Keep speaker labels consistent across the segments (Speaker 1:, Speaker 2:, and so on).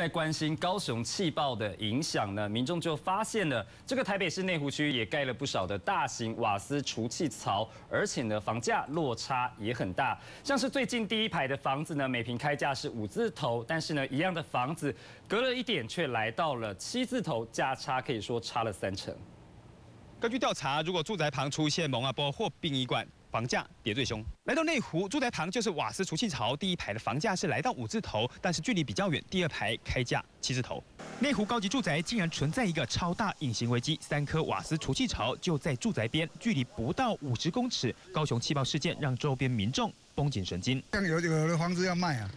Speaker 1: 在关心高雄气爆的影响呢，民众就发现了这个台北市内湖区也盖了不少的大型瓦斯除气槽，而且呢房价落差也很大。像是最近第一排的房子呢，每平开价是五字头，但是呢一样的房子隔了一点却来到了七字头，价差可以说差了三成。
Speaker 2: 根据调查，如果住宅旁出现蒙阿波或殡仪馆。房价跌最凶，来到内湖住宅旁就是瓦斯除气槽，第一排的房价是来到五字头，但是距离比较远，第二排开价七字头。内湖高级住宅竟然存在一个超大隐形危机，三颗瓦斯除气槽就在住宅边，距离不到五十公尺。高雄气爆事件让周边民众绷紧神经，
Speaker 3: 像有有的房子要卖啊，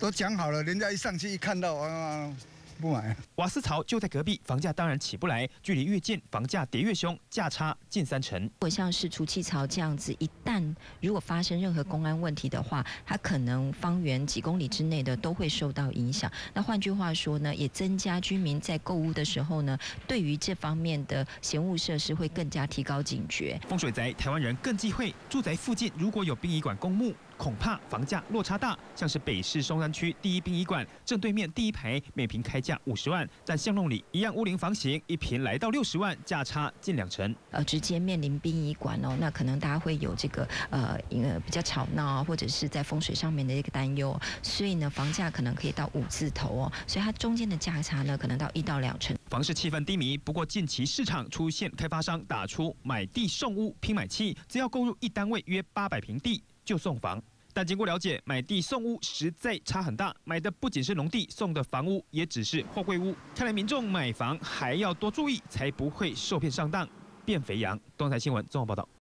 Speaker 3: 都讲好了，人家一上去一看到啊。不买，
Speaker 2: 瓦斯槽就在隔壁，房价当然起不来。距离越近，房价跌越凶，价差近三成。如
Speaker 4: 果像是除气槽这样子，一旦如果发生任何公安问题的话，它可能方圆几公里之内的都会受到影响。那换句话说呢，也增加居民在购物的时候呢，对于这方面的闲物设施会更加提高警觉。
Speaker 2: 风水宅，台湾人更忌讳住宅附近如果有殡仪馆公墓。恐怕房价落差大，像是北市松山区第一殡仪馆正对面第一排，每平开价五十万，但巷弄里一样屋龄房型，一平来到六十万，价差近两成。
Speaker 4: 呃，直接面临殡仪馆哦，那可能大家会有这个呃，呃比较吵闹，或者是在风水上面的一个担忧，所以呢，房价可能可以到五字头哦，所以它中间的价差呢，可能到一到两成。
Speaker 2: 房市气氛低迷，不过近期市场出现开发商打出买地送屋拼买气，只要购入一单位约八百平地。就送房，但经过了解，买地送屋实在差很大，买的不仅是农地，送的房屋也只是货柜屋。看来民众买房还要多注意，才不会受骗上当变肥羊。东台新闻综合报道。